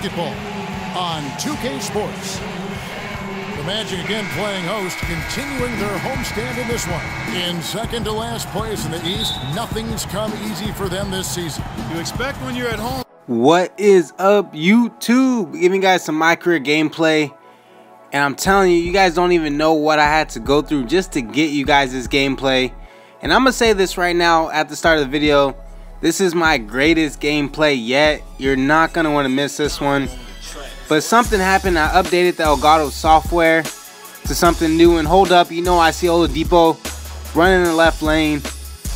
basketball on 2K Sports. The Magic again playing host, continuing their homestand in this one. In second to last place in the East, nothing's come easy for them this season. You expect when you're at home. What is up, YouTube? Giving you guys some my career gameplay. And I'm telling you, you guys don't even know what I had to go through just to get you guys this gameplay. And I'm going to say this right now at the start of the video. This is my greatest gameplay yet. You're not going to want to miss this one. But something happened. I updated the Elgato software to something new. And hold up, you know I see Oladipo running in the left lane.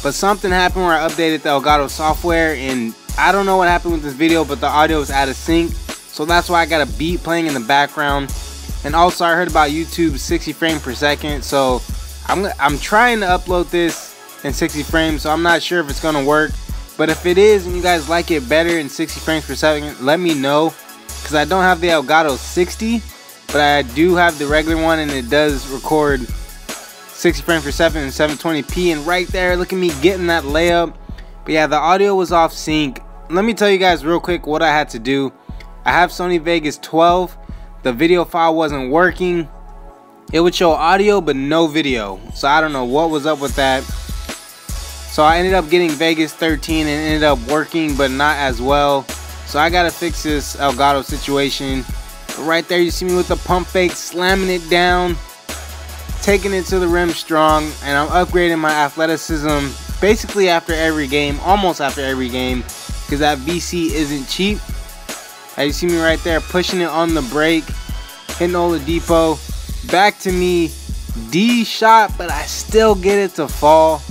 But something happened where I updated the Elgato software. And I don't know what happened with this video, but the audio is out of sync. So that's why I got a beat playing in the background. And also I heard about YouTube 60 frames per second. So I'm, I'm trying to upload this in 60 frames. So I'm not sure if it's going to work. But if it is and you guys like it better in 60 frames per second, let me know. Because I don't have the Elgato 60, but I do have the regular one and it does record 60 frames per second and 720p. And right there, look at me getting that layup. But yeah, the audio was off sync. Let me tell you guys real quick what I had to do. I have Sony Vegas 12. The video file wasn't working. It would show audio but no video. So I don't know what was up with that. So I ended up getting Vegas 13 and ended up working, but not as well. So I gotta fix this Elgato situation. Right there, you see me with the pump fake, slamming it down, taking it to the rim strong, and I'm upgrading my athleticism basically after every game, almost after every game, because that VC isn't cheap. As you see me right there, pushing it on the break, hitting Oladipo, back to me, D shot, but I still get it to fall.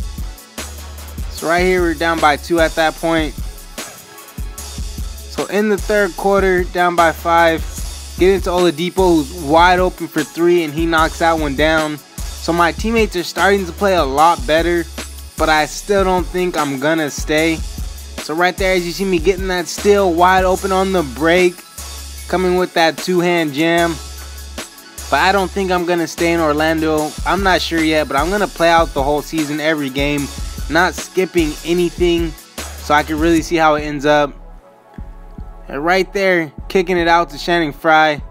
So right here, we're down by two at that point. So in the third quarter, down by five, get into Oladipo, who's wide open for three, and he knocks that one down. So my teammates are starting to play a lot better, but I still don't think I'm gonna stay. So right there, as you see me getting that still wide open on the break, coming with that two-hand jam. But I don't think I'm gonna stay in Orlando. I'm not sure yet, but I'm gonna play out the whole season, every game not skipping anything so I can really see how it ends up. And right there, kicking it out to Channing Frye,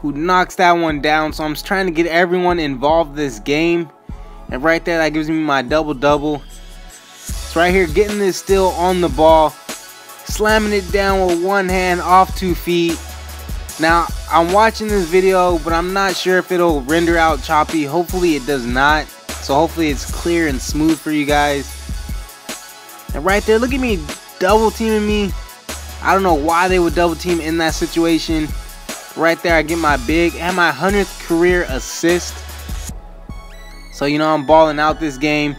who knocks that one down. So I'm trying to get everyone involved this game. And right there, that gives me my double-double. So right here, getting this still on the ball, slamming it down with one hand off two feet. Now, I'm watching this video, but I'm not sure if it'll render out choppy. Hopefully it does not. So hopefully it's clear and smooth for you guys. And right there, look at me double teaming me. I don't know why they would double team in that situation. Right there, I get my big and my 100th career assist. So, you know, I'm balling out this game.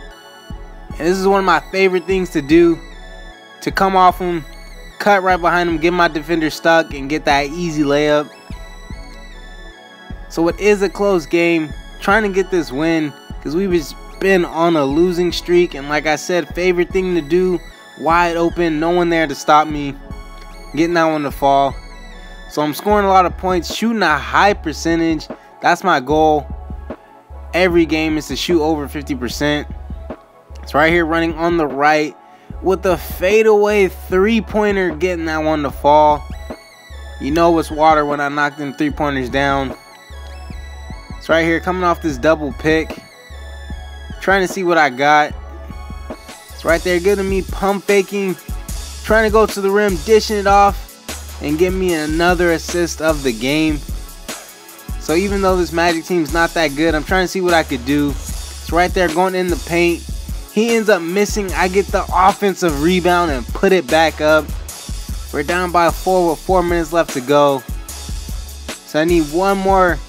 And this is one of my favorite things to do. To come off him, cut right behind him, get my defender stuck, and get that easy layup. So it is a close game. Trying to get this win because we've been on a losing streak and like I said favorite thing to do wide open no one there to stop me getting that one to fall. So I'm scoring a lot of points shooting a high percentage. That's my goal. Every game is to shoot over 50% it's right here running on the right with the fadeaway three-pointer getting that one to fall. You know it's water when I knock them three-pointers down. It's right here coming off this double pick Trying to see what I got. It's right there giving me pump faking. Trying to go to the rim, dishing it off. And give me another assist of the game. So even though this Magic team's not that good, I'm trying to see what I could do. It's right there going in the paint. He ends up missing. I get the offensive rebound and put it back up. We're down by four with four minutes left to go. So I need one more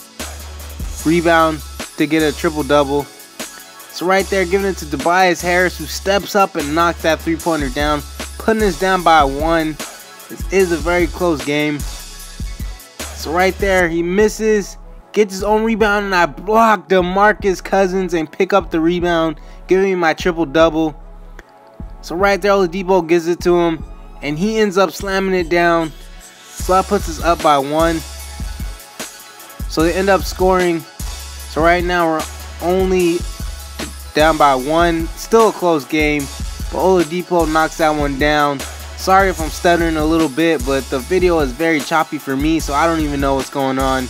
rebound to get a triple-double. So right there, giving it to Tobias Harris, who steps up and knocks that three-pointer down, putting us down by one. This is a very close game. So right there, he misses, gets his own rebound, and I block DeMarcus Cousins and pick up the rebound, giving me my triple-double. So right there, Oladipo gives it to him, and he ends up slamming it down. So that puts us up by one. So they end up scoring. So right now we're only down by one. Still a close game, but Oladipo knocks that one down. Sorry if I'm stuttering a little bit, but the video is very choppy for me, so I don't even know what's going on.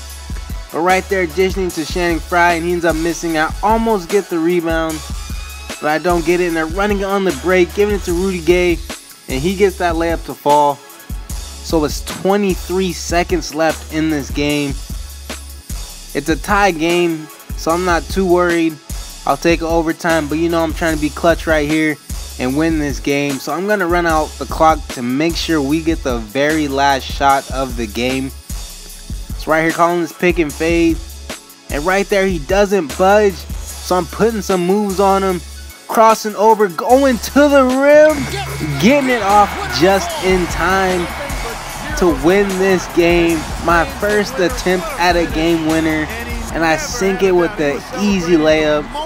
But right there, dishing to Channing Frye, and he ends up missing. I almost get the rebound, but I don't get it. And they're running on the break, giving it to Rudy Gay, and he gets that layup to fall. So it's 23 seconds left in this game. It's a tie game, so I'm not too worried. I'll take overtime, but you know I'm trying to be clutch right here and win this game. So I'm going to run out the clock to make sure we get the very last shot of the game. It's right here calling this pick and fade. And right there, he doesn't budge. So I'm putting some moves on him. Crossing over, going to the rim. Getting it off just in time to win this game. My first attempt at a game winner. And I sink it with the easy layup.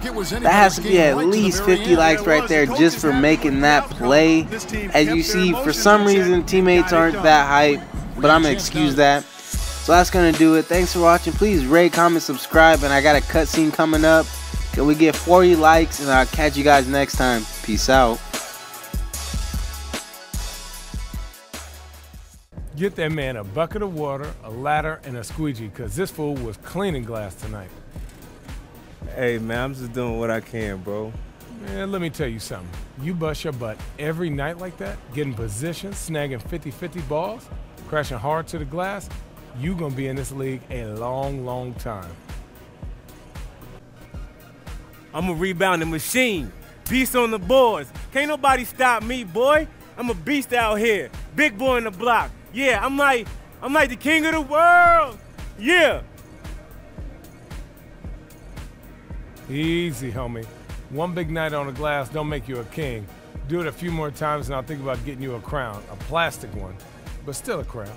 That has to be at least 50 likes right there just for making that play. As you see, for some reason, teammates aren't that hype, but I'm going to excuse that. So that's going to do it. Thanks for watching. Please rate, comment, subscribe, and I got a cutscene coming up. Can we get 40 likes, and I'll catch you guys next time. Peace out. Get that man a bucket of water, a ladder, and a squeegee, because this fool was cleaning glass tonight. Hey, man, I'm just doing what I can, bro. Man, let me tell you something. You bust your butt every night like that, getting positions, snagging 50-50 balls, crashing hard to the glass, you gonna be in this league a long, long time. I'm a rebounding machine. Beast on the boards. Can't nobody stop me, boy. I'm a beast out here. Big boy in the block. Yeah, I'm like, I'm like the king of the world. Yeah. Easy, homie. One big night on the glass don't make you a king. Do it a few more times and I'll think about getting you a crown. A plastic one, but still a crown.